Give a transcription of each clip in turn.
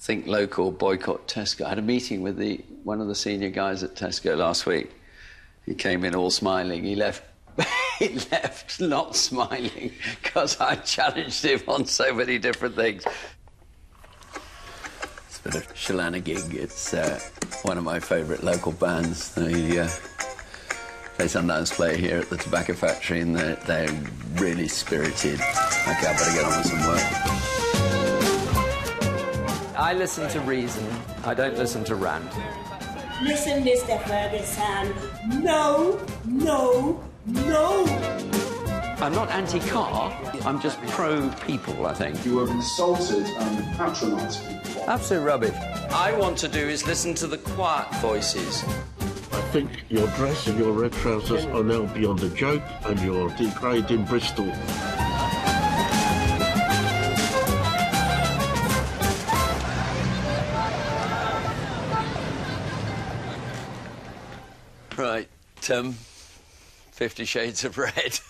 think local, boycott Tesco. I had a meeting with the one of the senior guys at Tesco last week. He came in all smiling. He left. he left not smiling because I challenged him on so many different things. It's a bit of Shalana It's uh, one of my favourite local bands. They uh, play Sundance Play here at the Tobacco Factory, and they're, they're really spirited. Okay, I better get on with some work. I listen to reason. I don't listen to rant. Listen, Mr. Ferguson. No, no, no. I'm not anti-car. I'm just pro-people. I think you have insulted and patronised people. Absolute rubbish. I want to do is listen to the quiet voices. I think your dress and your red trousers are now beyond a joke, and you're degrading Bristol. Um, Fifty Shades of Red.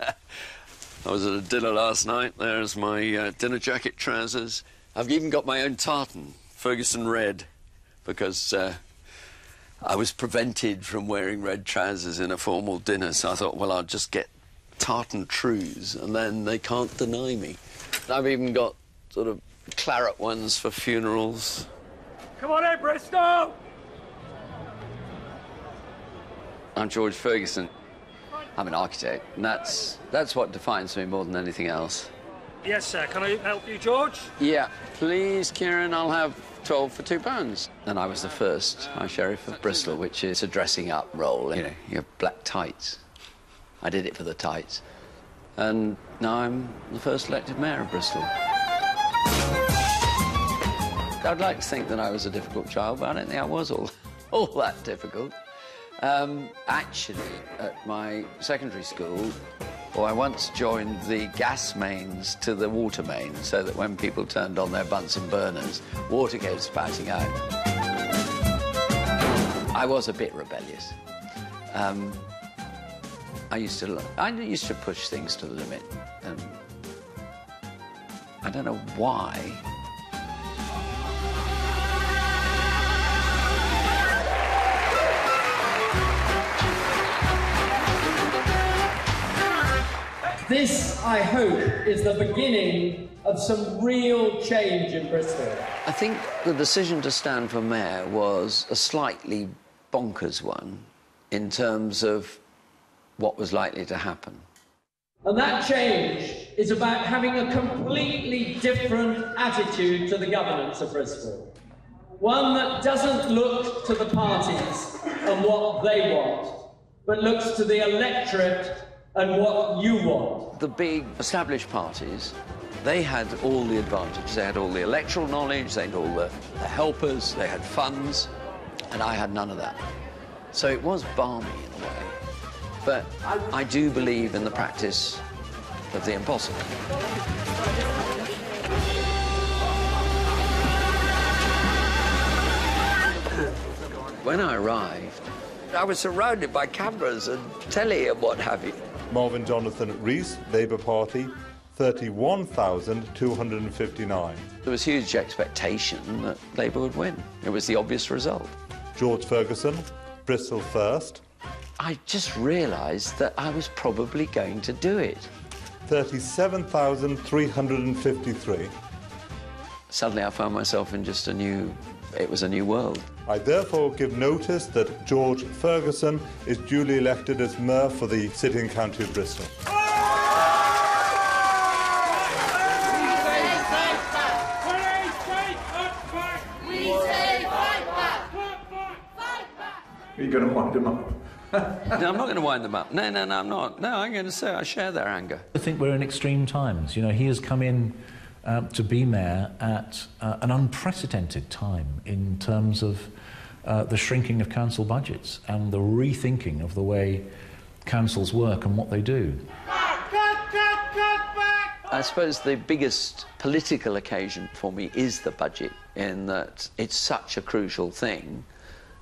I was at a dinner last night. There's my uh, dinner jacket, trousers. I've even got my own tartan, Ferguson Red, because uh, I was prevented from wearing red trousers in a formal dinner. So I thought, well, I'll just get tartan trews, and then they can't deny me. I've even got sort of claret ones for funerals. Come on in, Bristol! I'm George Ferguson. I'm an architect, and that's, that's what defines me more than anything else. Yes, sir. Can I help you, George? Yeah. Please, Kieran, I'll have 12 for two pounds. And I was the first High Sheriff of Bristol, which is a dressing up role. You know, you have black tights. I did it for the tights. And now I'm the first elected mayor of Bristol. I'd like to think that I was a difficult child, but I don't think I was all, all that difficult. Um, actually, at my secondary school, well, I once joined the gas mains to the water mains so that when people turned on their Bunsen burners, water came spouting out. I was a bit rebellious. Um, I used to I used to push things to the limit. and I don't know why. This, I hope, is the beginning of some real change in Bristol. I think the decision to stand for mayor was a slightly bonkers one in terms of what was likely to happen. And that change is about having a completely different attitude to the governance of Bristol. One that doesn't look to the parties and what they want, but looks to the electorate and what you want. The big established parties, they had all the advantages. They had all the electoral knowledge, they had all the, the helpers, they had funds, and I had none of that. So it was balmy in a way. But I do believe in the practice of the impossible. When I arrived, I was surrounded by cameras and telly and what have you. Marvin Jonathan Rees, Labour Party, 31,259. There was huge expectation that Labour would win. It was the obvious result. George Ferguson, Bristol First. I just realised that I was probably going to do it. 37,353. Suddenly I found myself in just a new, it was a new world. I therefore give notice that George Ferguson is duly elected as Mayor for the City and County of Bristol. You're you going to wind them up? no, I'm not going to wind them up. No, no, no, I'm not. No, I'm going to say I share their anger. I think we're in extreme times. You know, he has come in um, to be mayor at uh, an unprecedented time in terms of uh, the shrinking of council budgets and the rethinking of the way councils work and what they do. I suppose the biggest political occasion for me is the budget, in that it's such a crucial thing.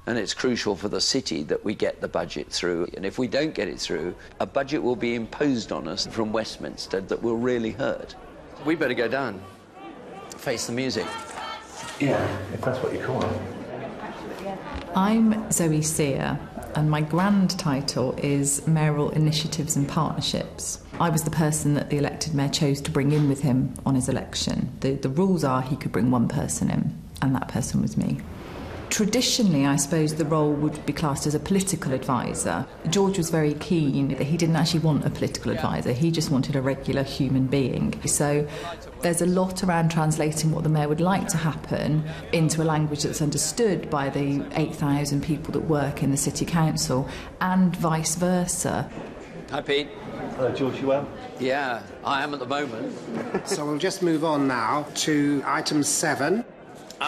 And it's crucial for the city that we get the budget through. And if we don't get it through, a budget will be imposed on us from Westminster that will really hurt. We better go down, face the music. Yeah, if that's what you call it. I'm Zoe Sear, and my grand title is Mayoral Initiatives and Partnerships. I was the person that the elected mayor chose to bring in with him on his election. The, the rules are he could bring one person in, and that person was me. Traditionally, I suppose the role would be classed as a political advisor. George was very keen that he didn't actually want a political advisor, he just wanted a regular human being. So there's a lot around translating what the mayor would like to happen into a language that's understood by the 8,000 people that work in the city council and vice versa. Hi, Pete. Hello, George, you well? Yeah, I am at the moment. so we'll just move on now to item seven.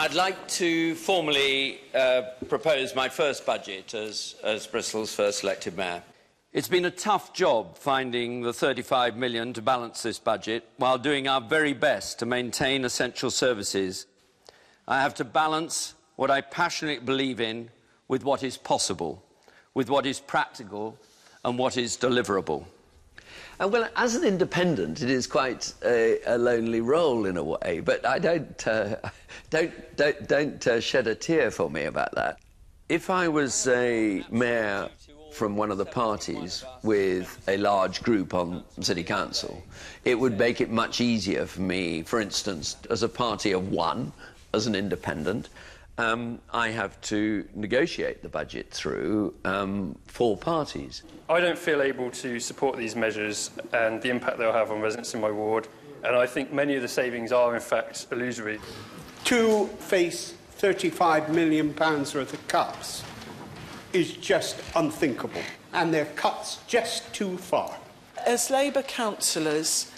I'd like to formally uh, propose my first budget as, as Bristol's first elected mayor. It's been a tough job finding the 35 million to balance this budget while doing our very best to maintain essential services. I have to balance what I passionately believe in with what is possible, with what is practical and what is deliverable. Uh, well, as an independent, it is quite a, a, lonely role in a way, but I don't, uh, don't, don't, don't uh, shed a tear for me about that. If I was a mayor from one of the parties with a large group on city council, it would make it much easier for me, for instance, as a party of one, as an independent, um, I have to negotiate the budget through um, four parties. I don't feel able to support these measures and the impact they'll have on residents in my ward, and I think many of the savings are in fact illusory. To face £35 million worth of cuts is just unthinkable, and they're cuts just too far. As Labour councillors,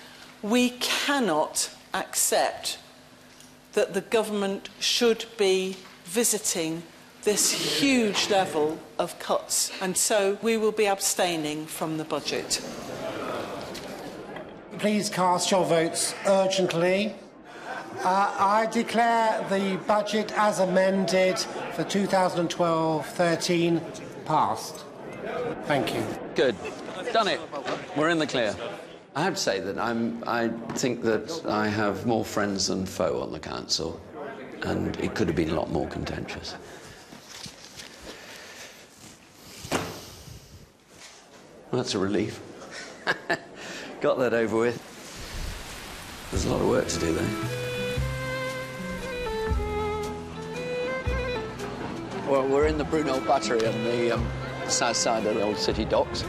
we cannot accept that the government should be visiting this huge level of cuts, and so we will be abstaining from the budget. Please cast your votes urgently. Uh, I declare the budget as amended for 2012-13 passed. Thank you. Good. Done it. We're in the clear. I have to say that I'm, I think that I have more friends than foe on the council, and it could have been a lot more contentious. Well, that's a relief. Got that over with. There's a lot of work to do there. Well, we're in the Brunel Buttery on the um, south side of the old city docks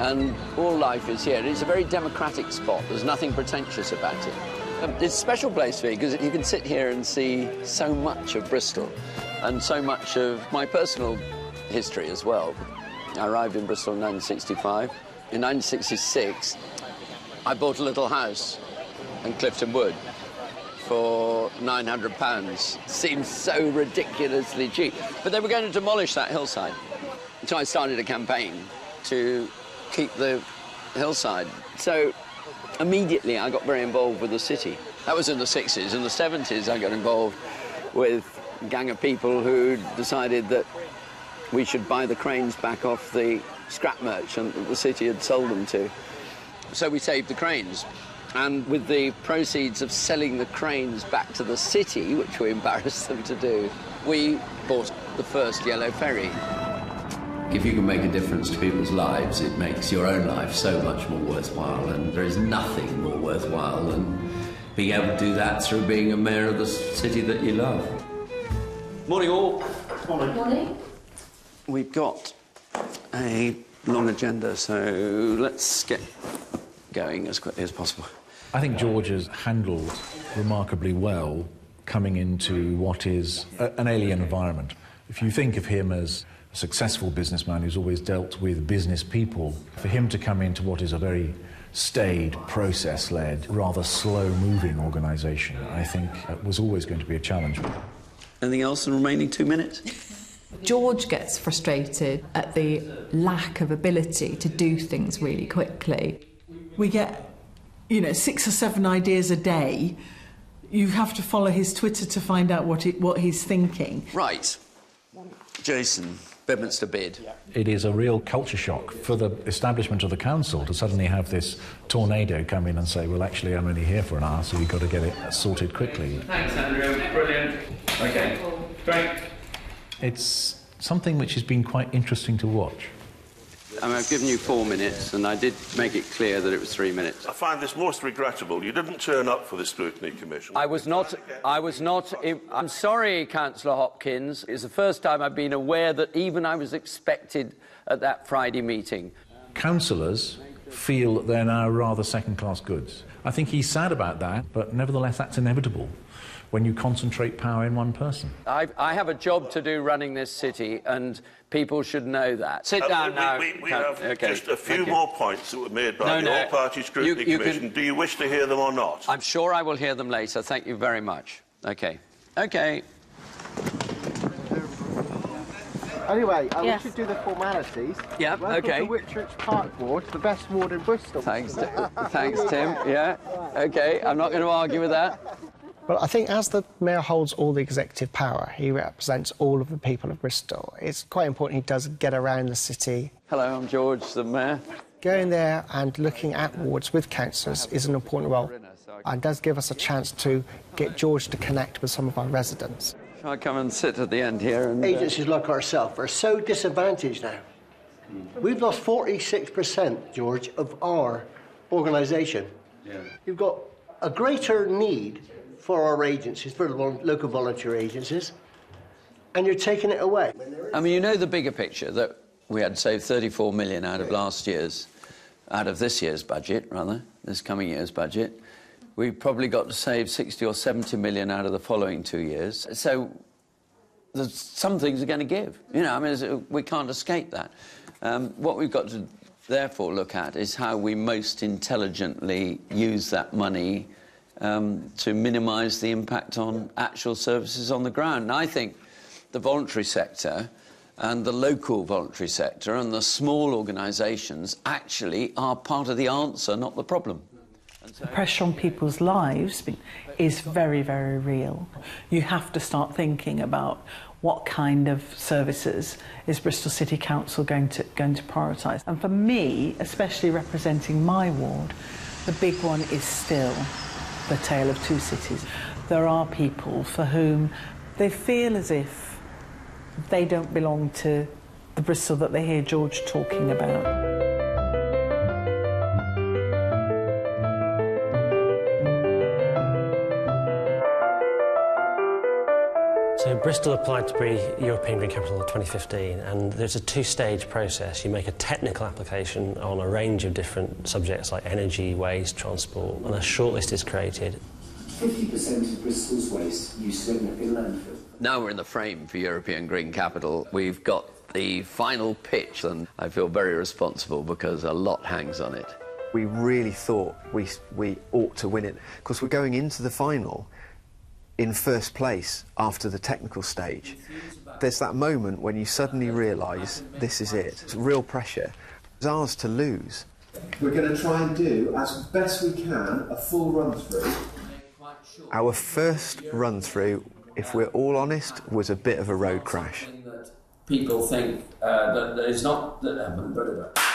and all life is here. It's a very democratic spot. There's nothing pretentious about it. Um, it's a special place for me because you can sit here and see so much of Bristol and so much of my personal history as well. I arrived in Bristol in 1965. In 1966, I bought a little house in Clifton Wood for £900. Seems so ridiculously cheap. But they were going to demolish that hillside. So I started a campaign to keep the hillside. So immediately I got very involved with the city. That was in the 60s. In the 70s, I got involved with a gang of people who decided that we should buy the cranes back off the scrap merchant that the city had sold them to. So we saved the cranes. And with the proceeds of selling the cranes back to the city, which we embarrassed them to do, we bought the first yellow ferry. If you can make a difference to people's lives, it makes your own life so much more worthwhile, and there is nothing more worthwhile than being able to do that through being a mayor of the city that you love. Morning, all. Morning. Morning. We've got a long agenda, so let's get going as quickly as possible. I think George has handled remarkably well coming into what is a, an alien environment. If you think of him as successful businessman who's always dealt with business people, for him to come into what is a very staid, process led, rather slow moving organisation, I think uh, was always going to be a challenge. Anything else in the remaining two minutes? George gets frustrated at the lack of ability to do things really quickly. We get, you know, six or seven ideas a day. You have to follow his Twitter to find out what, it, what he's thinking. Right. Jason, Bedminster bid. It is a real culture shock for the establishment of the council to suddenly have this tornado come in and say, well, actually, I'm only here for an hour, so we've got to get it sorted quickly. Thanks, Andrew. Brilliant. Okay, great. It's something which has been quite interesting to watch. I mean, I've given you four minutes, and I did make it clear that it was three minutes. I find this most regrettable. You didn't turn up for the scrutiny commission. I was not. I was not. I'm sorry, Councillor Hopkins. It's the first time I've been aware that even I was expected at that Friday meeting. Councillors feel that they're now rather second-class goods. I think he's sad about that, but nevertheless, that's inevitable when you concentrate power in one person. I, I have a job to do running this city, and people should know that. Sit Uh, down we, now. We, we have okay, just a few thank you. more points that were made by No, the no. All-Party Scrutiny You- you Commission. can- Do you wish to hear them or not? I'm sure I will hear them later. Thank you very much. Okay. Okay. Anyway, uh, Yes. we should do the formalities. Yeah, Welcome okay. to Whitchurch Park Ward, the best ward in Bristol. Thanks, Ti- thanks, Tim. Yeah. Okay. I'm not going to argue with that. Well, I think as the mayor holds all the executive power, he represents all of the people of Bristol. It's quite important he does get around the city. Hello, I'm George, the mayor. Going there and looking at wards with councillors is an important role and does give us a chance to get George to connect with some of our residents. Shall I come and sit at the end here? And, uh, Agencies like ourselves are so disadvantaged now. We've lost 46%, George, of our organisation. Yeah. You've got a greater need for our agencies, for the local volunteer agencies, and you're taking it away. I mean, you know the bigger picture that we had saved 34 million out of last year's, out of this year's budget, rather, this coming year's budget. We've probably got to save 60 or 70 million out of the following two years. So some things are going to give. You know, I mean, we can't escape that. Um, what we've got to therefore look at is how we most intelligently use that money um, to minimise the impact on actual services on the ground. And I think the voluntary sector and the local voluntary sector and the small organisations actually are part of the answer, not the problem. The pressure on people's lives is very, very real. You have to start thinking about what kind of services is Bristol City Council going to going to prioritise. And for me, especially representing my ward, the big one is still the tale of two cities. There are people for whom they feel as if they don't belong to the Bristol that they hear George talking about. So Bristol applied to be European Green Capital in 2015 and there's a two-stage process. You make a technical application on a range of different subjects like energy, waste, transport and a shortlist is created. 50% of Bristol's waste used to end up in landfill. Now we're in the frame for European Green Capital. We've got the final pitch, and I feel very responsible because a lot hangs on it. We really thought we, we ought to win it because we're going into the final in first place after the technical stage. There's that moment when you suddenly realise this is it. It's real pressure. It's ours to lose. We're going to try and do, as best we can, a full run through. Our first run through, if we're all honest, was a bit of a road crash. People think uh, that, that it's not that,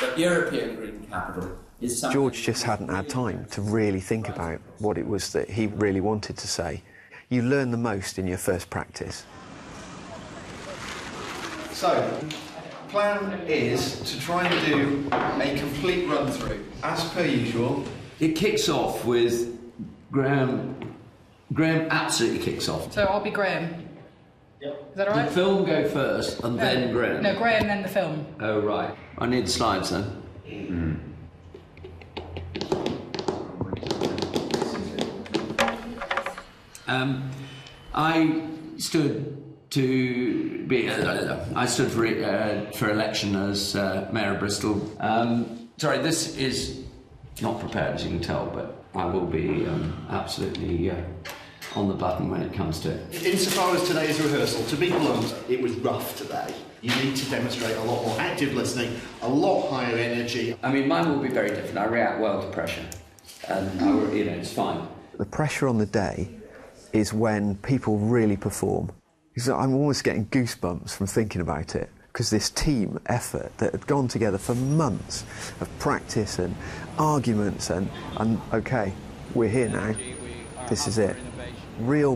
that European Green Capital is. George just hadn't had time to really think about what it was that he really wanted to say. You learn the most in your first practice. So, plan is to try and do a complete run through. As per usual, It kicks off with Graham. Graham absolutely kicks off. So I'll be Graham. Yep. Is that all The film go first and then Graham. No, Graham, then the film. Oh right. I need slides then. Hmm. Um, I stood to be. Uh, I stood for uh, for election as uh, mayor of Bristol. Um, sorry, this is not prepared as you can tell, but I will be um, absolutely uh, on the button when it comes to it. Insofar as today's rehearsal, to be blunt, it was rough today. You need to demonstrate a lot more active listening, a lot higher energy. I mean, mine will be very different. I react well to pressure, and I, you know, it's fine. The pressure on the day is when people really perform. Because I'm almost getting goosebumps from thinking about it. Because this team effort that had gone together for months of practice and arguments and, and okay, we're here now. This is it. Real